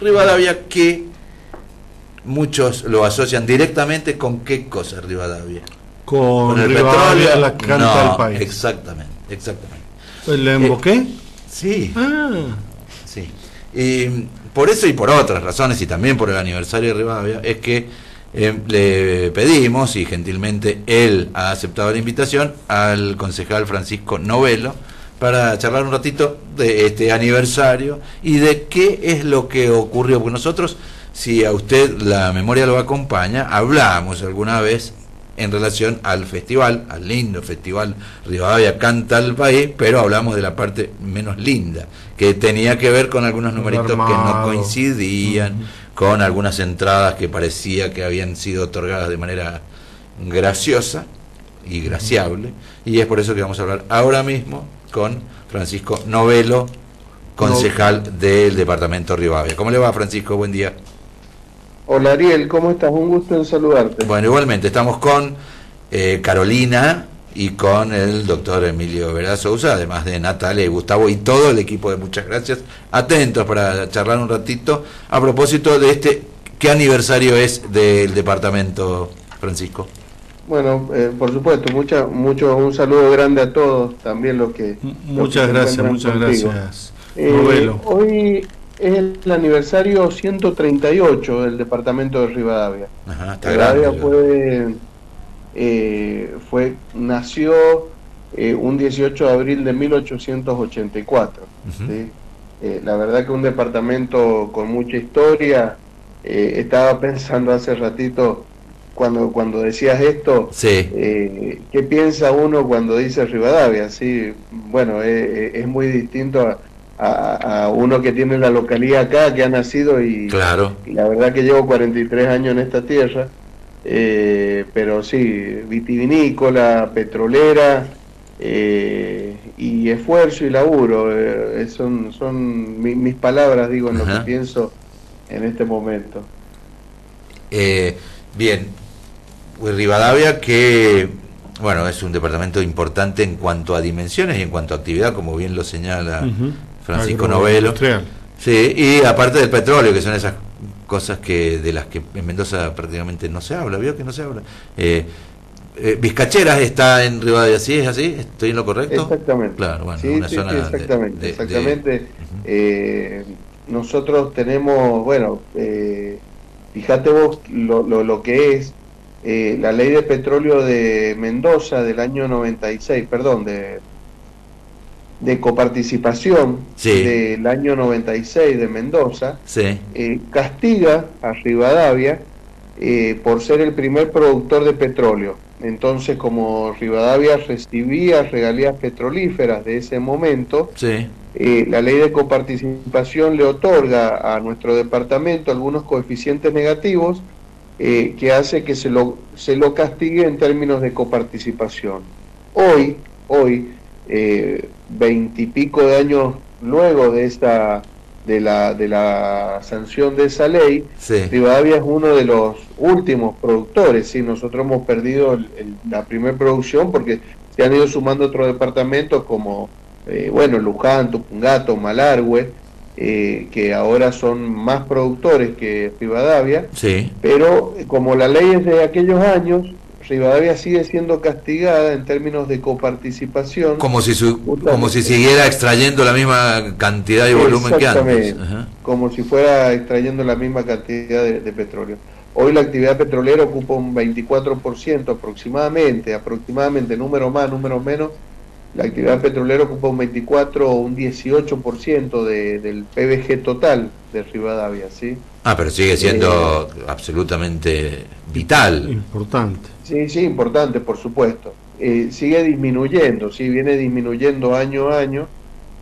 Rivadavia que muchos lo asocian directamente con qué cosa Rivadavia. Con, el petróleo. La canta del país. Exactamente, exactamente. ¿Le emboqué? Eh, sí. Ah. Sí. Y por eso y por otras razones, y también por el aniversario de Rivadavia, es que eh, le pedimos, y gentilmente él ha aceptado la invitación, al concejal Francisco Novelo, para charlar un ratito de este aniversario y de qué es lo que ocurrió. Porque nosotros, si a usted la memoria lo acompaña, hablamos alguna vez en relación al festival, al lindo festival Rivadavia Canta al País, pero hablamos de la parte menos linda, que tenía que ver con algunos numeritos que no coincidían, con algunas entradas que parecía que habían sido otorgadas de manera graciosa y graciable, y es por eso que vamos a hablar ahora mismo con Francisco Novelo, concejal del departamento Rivadavia. ¿Cómo le va, Francisco? Buen día. Hola Ariel, ¿cómo estás? Un gusto en saludarte. Bueno, igualmente, estamos con eh, Carolina y con el doctor Emilio Vera Sousa, además de Natalia y Gustavo y todo el equipo de Muchas Gracias. Atentos para charlar un ratito a propósito de este, ¿qué aniversario es del departamento, Francisco? Bueno, eh, por supuesto, mucha, mucho, un saludo grande a todos, también los que... Muchas gracias, muchas gracias. Eh, hoy es el aniversario 138 del departamento de Rivadavia. Ajá, Rivadavia fue, eh, fue, nació eh, un 18 de abril de 1884. Eh, la verdad que un departamento con mucha historia. estaba pensando hace ratito cuando, cuando decías esto, ¿qué piensa uno cuando dice Rivadavia? Sí, bueno, es muy distinto a, a, uno que tiene la localidad acá, que ha nacido y, claro. la verdad que llevo 43 años en esta tierra, eh, pero sí, vitivinícola, petrolera eh, y esfuerzo y laburo, eh, son, son mis palabras, digo, en lo que pienso en este momento. bien, pues Rivadavia que bueno, es un departamento importante en cuanto a dimensiones y en cuanto a actividad, como bien lo señala Francisco Novelo. Sí, y aparte del petróleo, que son esas cosas que de las que en Mendoza prácticamente no se habla, ¿vio que no se habla? Eh, eh Vizcacheras está en Rivadavia, ¿sí es así? ¿Estoy en lo correcto? Exactamente. Claro, bueno, una zona exactamente. exactamente. Eh, nosotros tenemos, bueno, eh, fíjate vos lo, lo, lo que es la ley de petróleo de Mendoza del año 96, perdón, de de coparticipación del año 96 de Mendoza, eh, castiga a Rivadavia eh, por ser el primer productor de petróleo. Entonces, como Rivadavia recibía regalías petrolíferas de ese momento, eh, la ley de coparticipación le otorga a nuestro departamento algunos coeficientes negativos que hace que se lo, se lo castigue en términos de coparticipación. Hoy, hoy, veintipico de años luego de esta de la, de la sanción de esa ley, Rivadavia es uno de los últimos productores. ¿sí? Nosotros hemos perdido la primera producción porque se han ido sumando otros departamentos como, eh, bueno, Luján, Tupungato, Malargüe, eh, que ahora son más productores que Rivadavia. Sí. Pero como la ley es de aquellos años, Rivadavia sigue siendo castigada en términos de coparticipación. Como si, como si siguiera extrayendo la misma cantidad y volumen que antes. Como si fuera extrayendo la misma cantidad de, petróleo. Hoy la actividad petrolera ocupa un 24% aproximadamente, aproximadamente, número más, número menos, la actividad petrolera ocupa un 24 o un 18% de, del PBG total de Rivadavia, ¿sí? Ah, pero sigue siendo eh, absolutamente vital. Importante. Sí, sí, importante, por supuesto. Eh, sigue disminuyendo, sí, viene disminuyendo año a año,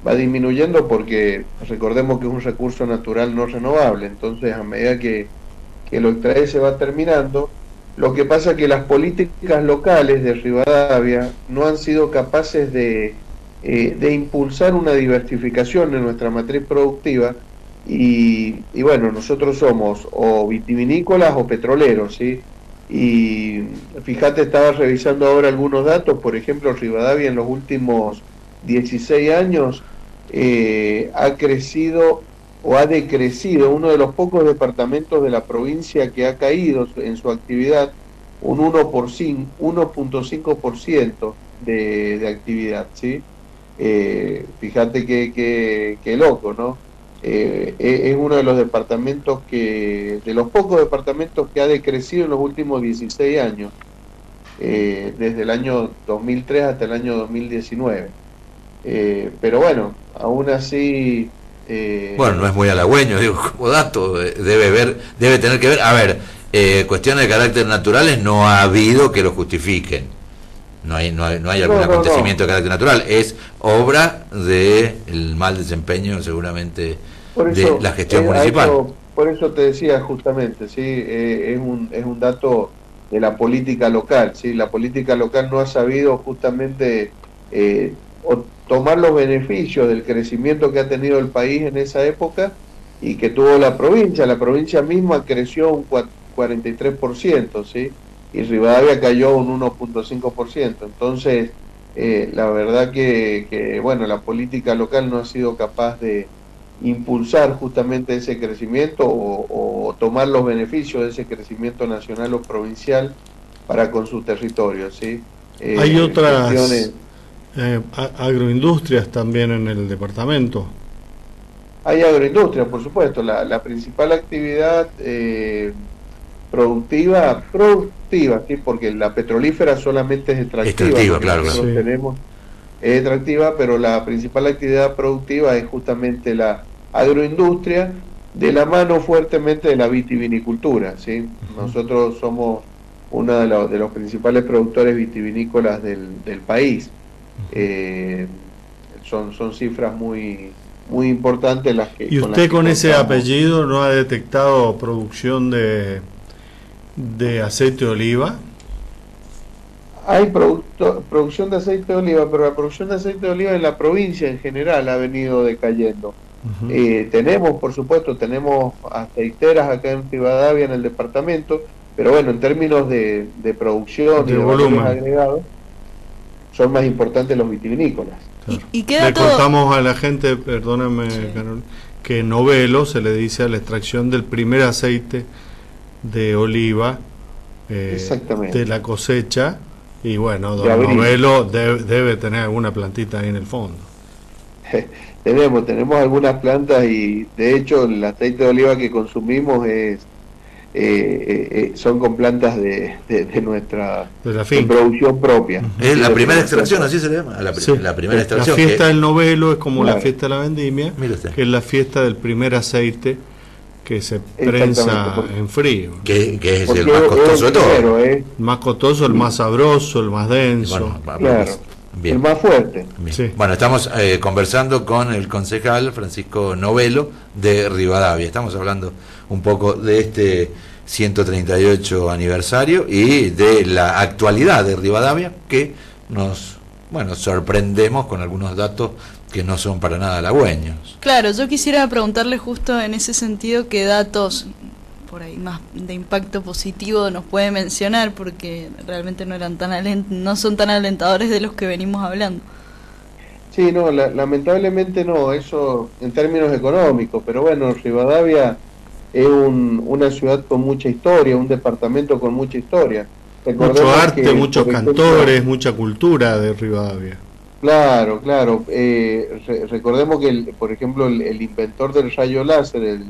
va disminuyendo porque recordemos que es un recurso natural no renovable, entonces a medida que, lo extrae se va terminando, lo que pasa es que las políticas locales de Rivadavia no han sido capaces de, eh, de impulsar una diversificación en nuestra matriz productiva y, y, bueno, nosotros somos o vitivinícolas o petroleros, ¿sí? Y fíjate, estaba revisando ahora algunos datos, por ejemplo, Rivadavia en los últimos 16 años eh, ha crecido o ha decrecido, uno de los pocos departamentos de la provincia que ha caído en su actividad un 1.5% de, de actividad, ¿sí? Eh, fíjate que, que, loco, ¿no? Eh, e, es uno de los departamentos que, de los pocos departamentos que ha decrecido en los últimos 16 años, eh, desde el año 2003 hasta el año 2019. pero bueno, aún así... bueno, no es muy halagüeño, digo, como dato, debe, ver, debe tener que ver, a ver, cuestiones de carácter naturales no ha habido que lo justifiquen. No hay, no hay, no hay algún acontecimiento de carácter natural, es obra del mal desempeño seguramente de la gestión eh, municipal. por eso te decía justamente, sí, eh, es, un, es un dato de la política local, sí, la política local no ha sabido justamente eh, tomar los beneficios del crecimiento que ha tenido el país en esa época y que tuvo la provincia, la provincia misma creció un 43%, sí y Rivadavia cayó un 1.5%. Entonces, eh, la verdad que, bueno, la política local no ha sido capaz de impulsar justamente ese crecimiento o, tomar los beneficios de ese crecimiento nacional o provincial para con su territorio. ¿sí? Eh, Hay otras eh, agroindustrias también en el departamento. Hay agroindustrias, por supuesto. La, la principal actividad productiva, productiva, ¿sí? porque la petrolífera solamente es extractiva. claro, tenemos, es extractiva, pero la principal actividad productiva es justamente la agroindustria, de la mano fuertemente de la vitivinicultura. ¿sí? Nosotros somos uno de, los, de los principales productores vitivinícolas del, del país. Eh, son, son cifras muy, muy importantes las que... ¿Y usted con ese apellido no ha detectado producción de de aceite de oliva? Hay producción de aceite de oliva, pero la producción de aceite de oliva en la provincia en general ha venido decayendo. Eh, tenemos, por supuesto, tenemos aceiteras acá en Rivadavia, en el departamento, pero bueno, en términos de, producción y de volumen agregados, son más importantes los vitivinícolas. ¿Y, Le contamos a la gente, perdóname, que Novelo se le dice a la extracción del primer aceite de oliva eh, de la cosecha. Y bueno, Don Novelo debe, tener alguna plantita ahí en el fondo. tenemos, tenemos algunas plantas y de hecho el aceite de oliva que consumimos es eh, eh, son con plantas de, de, nuestra producción propia. Es la primera extracción, así se le llama. La, primera extracción. La fiesta del novelo es como la fiesta de la vendimia, que es la fiesta del primer aceite que se prensa en frío. Que, es el más costoso de todo. El más costoso, el más sabroso, el más denso. El más fuerte. Bueno, estamos eh, conversando con el concejal Francisco Novelo de Rivadavia. Estamos hablando un poco de este 138 aniversario y de la actualidad de Rivadavia que nos bueno, sorprendemos con algunos datos que no son para nada halagüeños. Claro, yo quisiera preguntarle justo en ese sentido qué datos por ahí más de impacto positivo nos puede mencionar porque realmente no eran tan no son tan alentadores de los que venimos hablando. Sí, no, lamentablemente no, eso en términos económicos, pero bueno, Rivadavia es una ciudad con mucha historia, un departamento con mucha historia. Mucho arte, muchos cantores, mucha cultura de Rivadavia. Claro, claro. Eh, recordemos que, el, por ejemplo, el, inventor del rayo láser, el,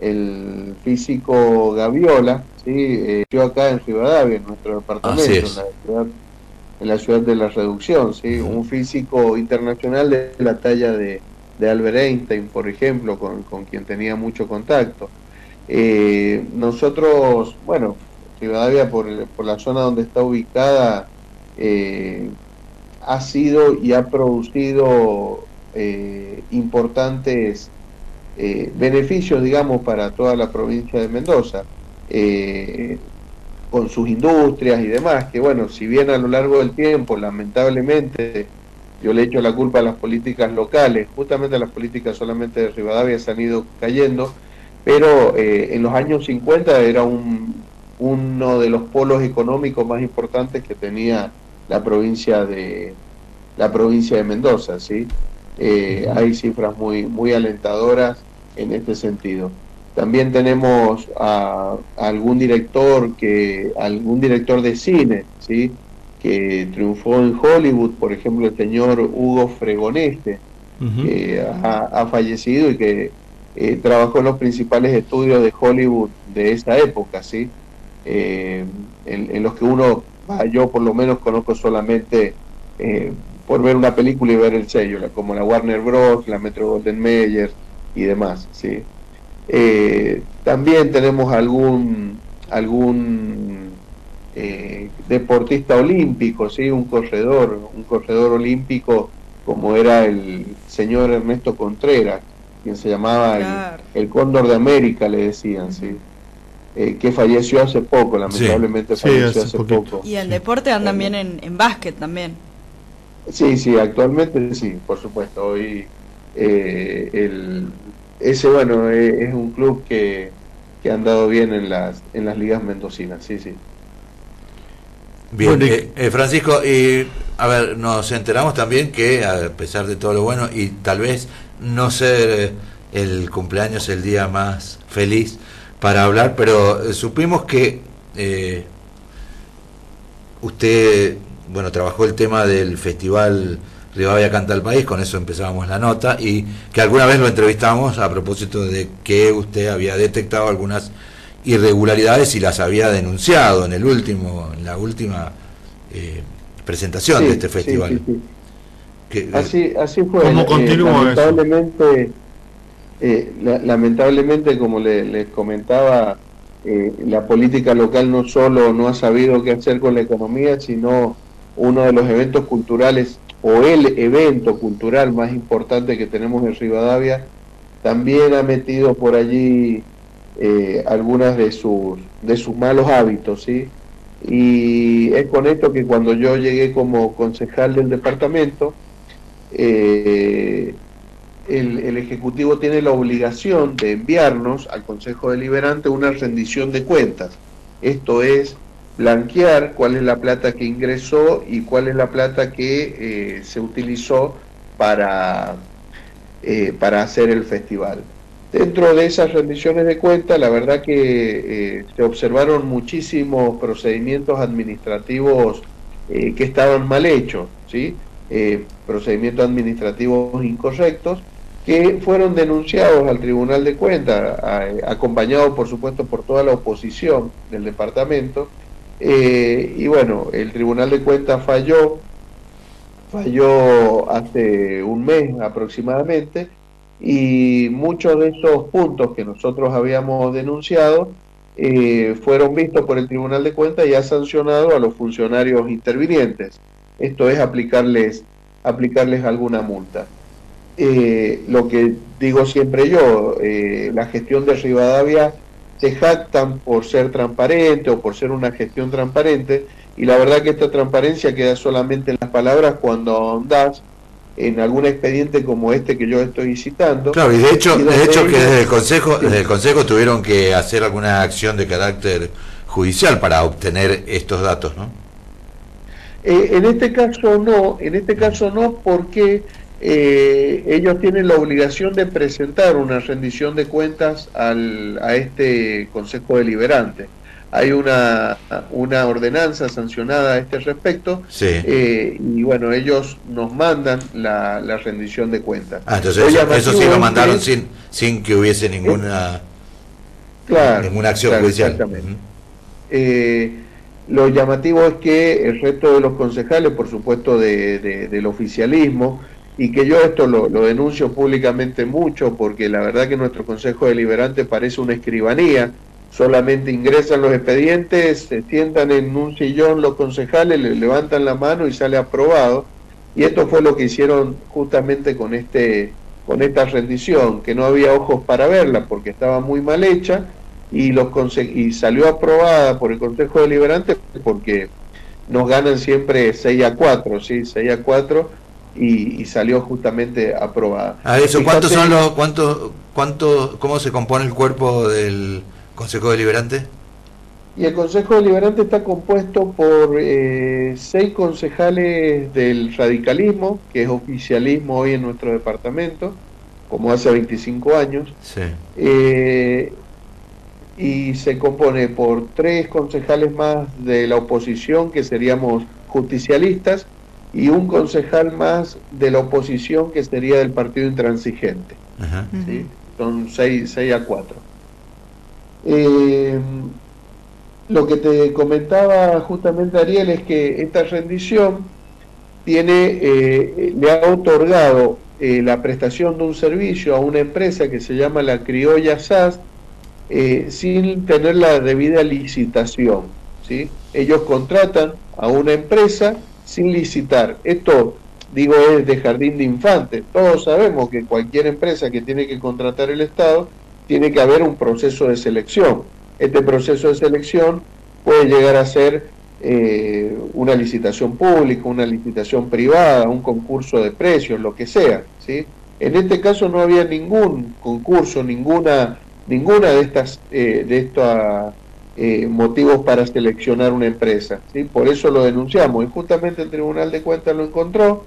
el físico Gaviola, ¿sí? Eh, acá en Rivadavia, en nuestro departamento, en la, ciudad, en la, ciudad, de la reducción, ¿sí? un físico internacional de la talla de, de Albert Einstein, por ejemplo, con, con quien tenía mucho contacto. Eh, nosotros, bueno, Rivadavia por, por la zona donde está ubicada, eh, ha sido y ha producido eh, importantes beneficios, digamos, para toda la provincia de Mendoza, con sus industrias y demás, que bueno, si bien a lo largo del tiempo, lamentablemente, yo le echo la culpa a las políticas locales, justamente las políticas solamente de Rivadavia se han ido cayendo, pero en los años 50 era un, uno de los polos económicos más importantes que tenía la provincia de la provincia de Mendoza, ¿sí? Eh, hay cifras muy muy alentadoras en este sentido. También tenemos a, algún director que algún director de cine, ¿sí? Que triunfó en Hollywood, por ejemplo, el señor Hugo Fregoneste, que ha, fallecido y que eh, trabajó en los principales estudios de Hollywood de esa época, ¿sí? Eh, en, los que uno, yo por lo menos conozco solamente eh, por ver una película y ver el sello, como la Warner Bros., la Metro Golden Mayer y demás, ¿sí? también tenemos algún algún deportista olímpico, ¿sí? un corredor, un corredor olímpico como era el señor Ernesto Contreras, quien se llamaba el, Cóndor de América, le decían, sí. Eh, que falleció hace poco, lamentablemente falleció hace, poco. Y el deporte andan bien en, en básquet también. Sí, sí, actualmente sí, por supuesto. Hoy eh, el, ese, bueno, eh, es, un club que, que ha andado bien en las, en las ligas mendocinas, sí, sí. Bien, Francisco, y a ver, nos enteramos también que a pesar de todo lo bueno y tal vez no ser el cumpleaños el día más feliz para hablar, pero eh, supimos que eh, usted, bueno, trabajó el tema del festival Rivadavia Canta al País, con eso empezábamos la nota, y que alguna vez lo entrevistamos a propósito de que usted había detectado algunas irregularidades y las había denunciado en el último, en la última eh, presentación de este festival. Eh, así, así fue. ¿Cómo eh, lamentablemente, eh, lamentablemente, como les comentaba, la política local no solo no ha sabido qué hacer con la economía, sino uno de los eventos culturales o el evento cultural más importante que tenemos en Rivadavia, también ha metido por allí eh, algunas de sus, de sus malos hábitos, ¿sí? Y es con esto que cuando yo llegué como concejal del departamento, eh, el, Ejecutivo tiene la obligación de enviarnos al Consejo Deliberante una rendición de cuentas. Esto es blanquear cuál es la plata que ingresó y cuál es la plata que eh, se utilizó para, eh, para hacer el festival. Dentro de esas rendiciones de cuentas, la verdad que se observaron muchísimos procedimientos administrativos que estaban mal hechos, ¿sí? Eh, procedimientos administrativos incorrectos que fueron denunciados al Tribunal de Cuentas, acompañados por supuesto por toda la oposición del departamento. Eh, y bueno, el Tribunal de Cuentas falló, falló hace un mes aproximadamente, y muchos de esos puntos que nosotros habíamos denunciado eh, fueron vistos por el Tribunal de Cuentas y ha sancionado a los funcionarios intervinientes esto es aplicarles, aplicarles alguna multa. Eh, lo que digo siempre yo, eh, la gestión de Rivadavia se jactan por ser transparente o por ser una gestión transparente y la verdad que esta transparencia queda solamente en las palabras cuando ahondas en algún expediente como este que yo estoy citando. Claro, y de hecho, de hecho que desde el consejo, desde el consejo tuvieron que hacer alguna acción de carácter judicial para obtener estos datos, ¿no? Eh, en este caso no, en este caso no porque eh, ellos tienen la obligación de presentar una rendición de cuentas al, a este Consejo Deliberante. Hay una, una ordenanza sancionada a este respecto eh, y bueno, ellos nos mandan la, la rendición de cuentas. Ah, entonces eso, sí lo mandaron sin, sin que hubiese ninguna, ninguna acción judicial. Exactamente. Lo llamativo es que el resto de los concejales, por supuesto de, del oficialismo, y que yo esto lo, denuncio públicamente mucho porque la verdad que nuestro Consejo Deliberante parece una escribanía, solamente ingresan los expedientes, se sientan en un sillón los concejales, le levantan la mano y sale aprobado, y esto fue lo que hicieron justamente con este con esta rendición, que no había ojos para verla porque estaba muy mal hecha, y, los y salió aprobada por el Consejo Deliberante porque nos ganan siempre 6 a 4, ¿sí? 6 a 4 y, salió justamente aprobada. A eso, ¿cuántos son los, cuánto, cuánto, cómo se compone el cuerpo del Consejo Deliberante? Y el Consejo Deliberante está compuesto por eh, seis concejales del radicalismo, que es oficialismo hoy en nuestro departamento, como hace 25 años. Eh, y se compone por tres concejales más de la oposición, que seríamos justicialistas, y un concejal más de la oposición, que sería del partido intransigente. Son 6 a 4. Eh, lo que te comentaba justamente Ariel es que esta rendición tiene, eh, le ha otorgado eh, la prestación de un servicio a una empresa que se llama la Criolla SAS eh, sin tener la debida licitación. ¿sí? Ellos contratan a una empresa sin licitar. Esto, digo, es de jardín de infantes. Todos sabemos que cualquier empresa que tiene que contratar el Estado tiene que haber un proceso de selección. Este proceso de selección puede llegar a ser eh, una licitación pública, una licitación privada, un concurso de precios, lo que sea. ¿sí? En este caso no había ningún concurso, ninguna, ninguna de estas eh, de estos eh, motivos para seleccionar una empresa. ¿sí? Por eso lo denunciamos y justamente el Tribunal de Cuentas lo encontró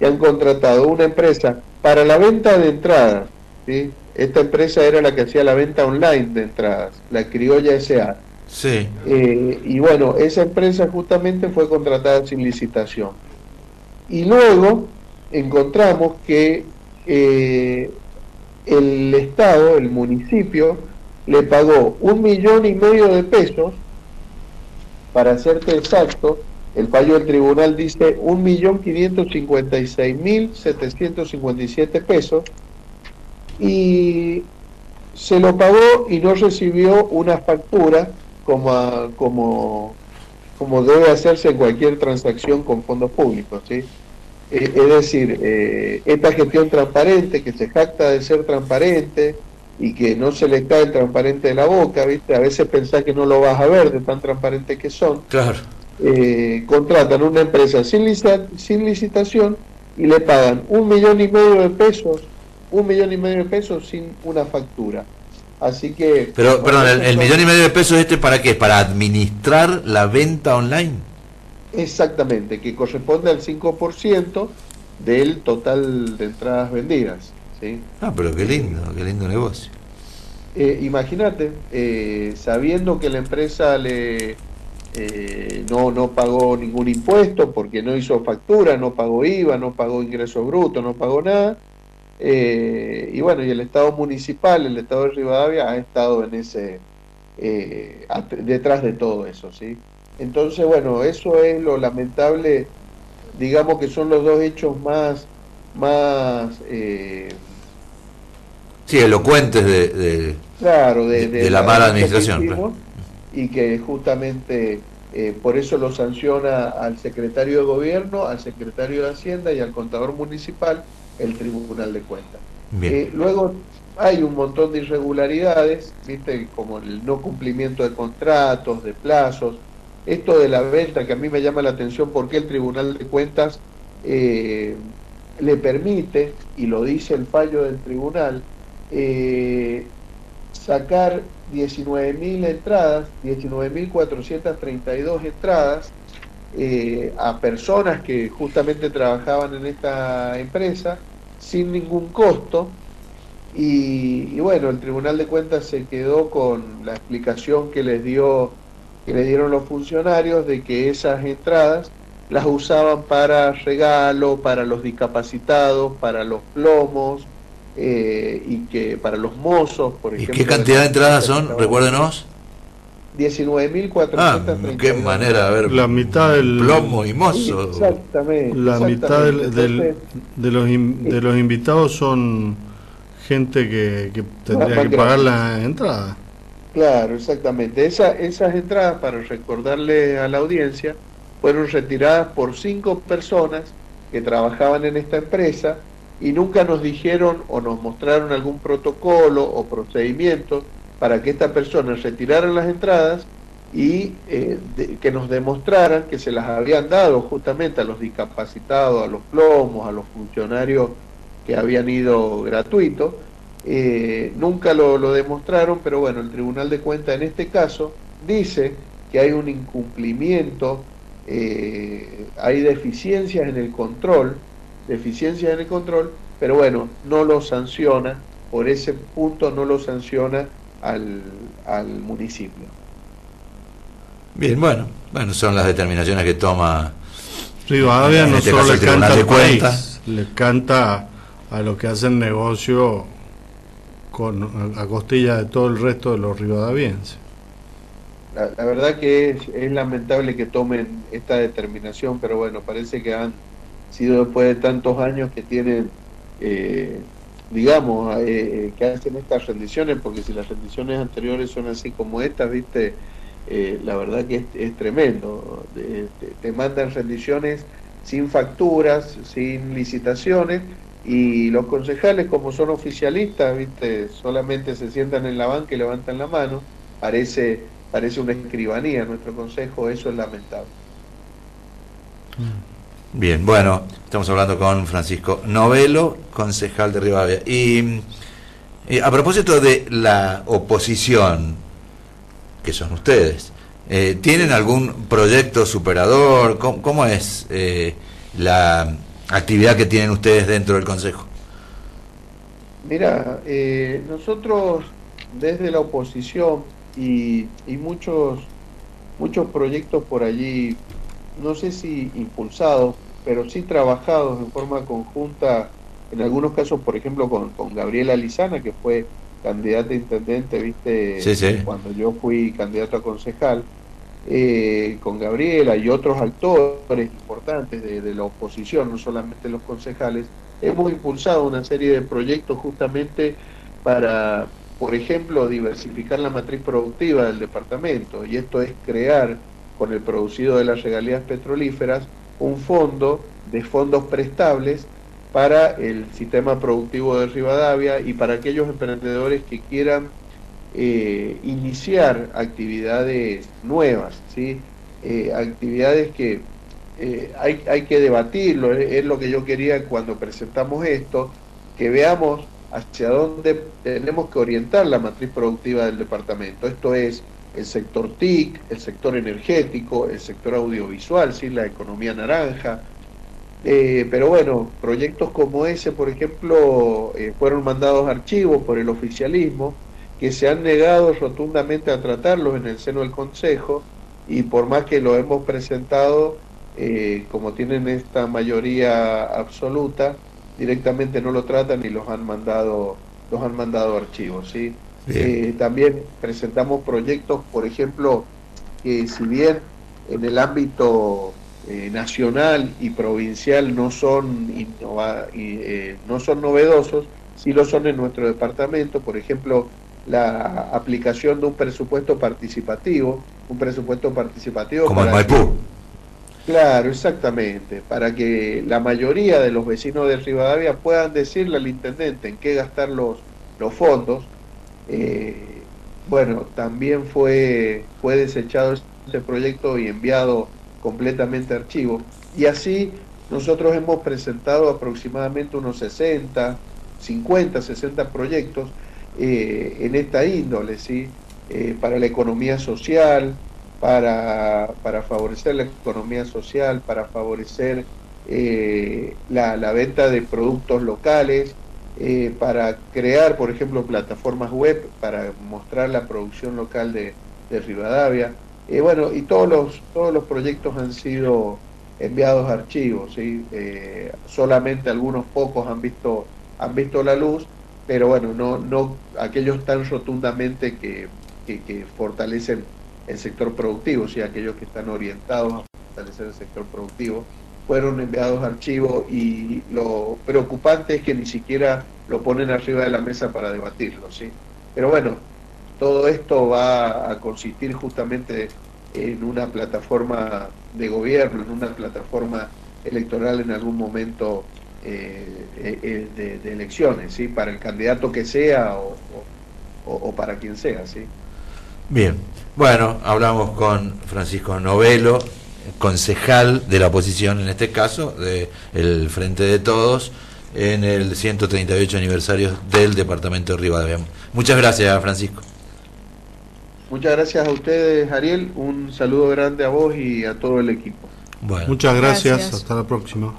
y han contratado una empresa para la venta de entradas. ¿sí? Esta empresa era la que hacía la venta online de entradas, la Criolla S.A. Sí. Eh, y bueno, esa empresa justamente fue contratada sin licitación. Y luego encontramos que eh, el Estado, el municipio, le pagó un millón y medio de pesos, para serte exacto, el fallo del tribunal dice un millón quinientos cincuenta y seis mil setecientos cincuenta y siete pesos, y se lo pagó y no recibió una factura como, como, como debe hacerse en cualquier transacción con fondos públicos. ¿sí? Eh, es decir, eh, esta gestión transparente, que se jacta de ser transparente y que no se le cae el transparente de la boca, ¿viste? A veces pensás que no lo vas a ver de tan transparente que son. Claro. Eh, contratan una empresa sin, sin licitación y le pagan un millón y medio de pesos, un millón y medio de pesos sin una factura. Así que... Pero, perdón, el, millón y medio de pesos este para qué? ¿Para administrar la venta online? Exactamente, que corresponde al 5% del total de entradas vendidas. ¿sí? Ah, pero qué lindo, qué lindo negocio. Eh, Imagínate, eh, sabiendo que la empresa le eh, no, no pagó ningún impuesto porque no hizo factura, no pagó IVA, no pagó ingreso bruto, no pagó nada, eh, y bueno, y el Estado municipal, el Estado de Rivadavia, ha estado en ese, eh, detrás de todo eso, ¿sí? Entonces, bueno, eso es lo lamentable, digamos que son los dos hechos más, más eh, sí, elocuentes de, claro, de, la mala administración. Y que justamente por eso lo sanciona al secretario de gobierno, al secretario de Hacienda y al contador municipal, el Tribunal de Cuentas. Eh, luego hay un montón de irregularidades, ¿viste? como el no cumplimiento de contratos, de plazos, esto de la venta que a mí me llama la atención porque el Tribunal de Cuentas eh, le permite, y lo dice el fallo del tribunal, eh, sacar 19.000 entradas, 19.432 entradas, eh, a personas que justamente trabajaban en esta empresa sin ningún costo y, bueno el Tribunal de Cuentas se quedó con la explicación que les dio que le dieron los funcionarios de que esas entradas las usaban para regalo, para los discapacitados, para los plomos eh, y que para los mozos, por ejemplo. ¿Y qué cantidad de entradas son? Recuérdenos. 19.430. Ah, qué manera de ver. La mitad del plomo y mozo. Exactamente. La mitad del, de, los de los invitados son gente que, que tendría que pagar la entrada. Claro, exactamente. Esa, esas entradas, para recordarle a la audiencia, fueron retiradas por cinco personas que trabajaban en esta empresa y nunca nos dijeron o nos mostraron algún protocolo o procedimiento para que estas personas retiraran las entradas y eh, que nos demostraran que se las habían dado justamente a los discapacitados, a los plomos, a los funcionarios que habían ido gratuitos. Eh, nunca lo, demostraron, pero bueno, el Tribunal de Cuentas en este caso dice que hay un incumplimiento, eh, hay deficiencias en el control, deficiencias en el control, pero bueno, no lo sanciona, por ese punto no lo sanciona al, al municipio. Bien, bueno, bueno, son las determinaciones que toma Rivadavia, no este solo le canta al país, le canta a lo que hacen negocio con a costilla de todo el resto de los rivadavienses. La, verdad que es, es, lamentable que tomen esta determinación, pero bueno, parece que han sido después de tantos años que tienen, eh, digamos, eh, que hacen estas rendiciones, porque si las rendiciones anteriores son así como estas, viste, eh, la verdad que es, tremendo. te, mandan rendiciones sin facturas, sin licitaciones, y los concejales, como son oficialistas, viste, solamente se sientan en la banca y levantan la mano, parece, parece una escribanía nuestro consejo, eso es lamentable. Bien, bueno, estamos hablando con Francisco Novelo, concejal de Rivadavia. Y, a propósito de la oposición, que son ustedes, eh, ¿tienen algún proyecto superador? ¿Cómo, es eh, la actividad que tienen ustedes dentro del Consejo? Mira, eh, nosotros desde la oposición y, y muchos, muchos proyectos por allí, no sé si impulsados, pero sí trabajados en forma conjunta, en algunos casos, por ejemplo, con, con Gabriela Lizana, que fue candidata a intendente, viste, cuando yo fui candidato a concejal, eh, con Gabriela y otros actores importantes de, de, la oposición, no solamente los concejales, hemos impulsado una serie de proyectos justamente para, por ejemplo, diversificar la matriz productiva del departamento, y esto es crear con el producido de las regalías petrolíferas un fondo de fondos prestables para el sistema productivo de Rivadavia y para aquellos emprendedores que quieran eh, iniciar actividades nuevas, ¿sí? Eh, actividades que eh, hay, hay, que debatirlo, es lo que yo quería cuando presentamos esto, que veamos hacia dónde tenemos que orientar la matriz productiva del departamento. Esto es el sector TIC, el sector energético, el sector audiovisual, ¿sí? la economía naranja. Eh, pero bueno, proyectos como ese, por ejemplo, eh, fueron mandados archivos por el oficialismo, que se han negado rotundamente a tratarlos en el seno del Consejo, y por más que lo hemos presentado, eh, como tienen esta mayoría absoluta, directamente no lo tratan y los han mandado, los han mandado archivos, ¿sí? Eh, también presentamos proyectos, por ejemplo, que si bien en el ámbito eh, nacional y provincial no son, eh, no son novedosos, sí lo son en nuestro departamento, por ejemplo, la aplicación de un presupuesto participativo, un presupuesto participativo como el Maipú. claro, exactamente, para que la mayoría de los vecinos de Rivadavia puedan decirle al intendente en qué gastar los, los fondos eh, bueno, también fue, fue desechado este proyecto y enviado completamente a archivo. Y así nosotros hemos presentado aproximadamente unos 60, 50, 60 proyectos eh, en esta índole, ¿sí? Eh, para la economía social, para, para, favorecer la economía social, para favorecer la, la, venta de productos locales, eh, para crear, por ejemplo, plataformas web para mostrar la producción local de, de Rivadavia. Eh, bueno, y todos los, todos los proyectos han sido enviados a archivos. Eh, solamente algunos pocos han visto, han visto la luz, pero bueno, no, no aquellos tan rotundamente que, que, fortalecen el sector productivo, aquellos que están orientados a fortalecer el sector productivo fueron enviados a archivo y lo preocupante es que ni siquiera lo ponen arriba de la mesa para debatirlo, ¿sí? Pero bueno, todo esto va a consistir justamente en una plataforma de gobierno, en una plataforma electoral en algún momento eh, eh, eh, de, elecciones, ¿sí? Para el candidato que sea o, o para quien sea, ¿sí? Bien, bueno, hablamos con Francisco Novelo, concejal de la oposición, en este caso, del Frente de Todos, en el 138 aniversario del Departamento de Rivadavia. Muchas gracias, Francisco. Muchas gracias a ustedes, Ariel. Un saludo grande a vos y a todo el equipo. Muchas gracias. Hasta la próxima.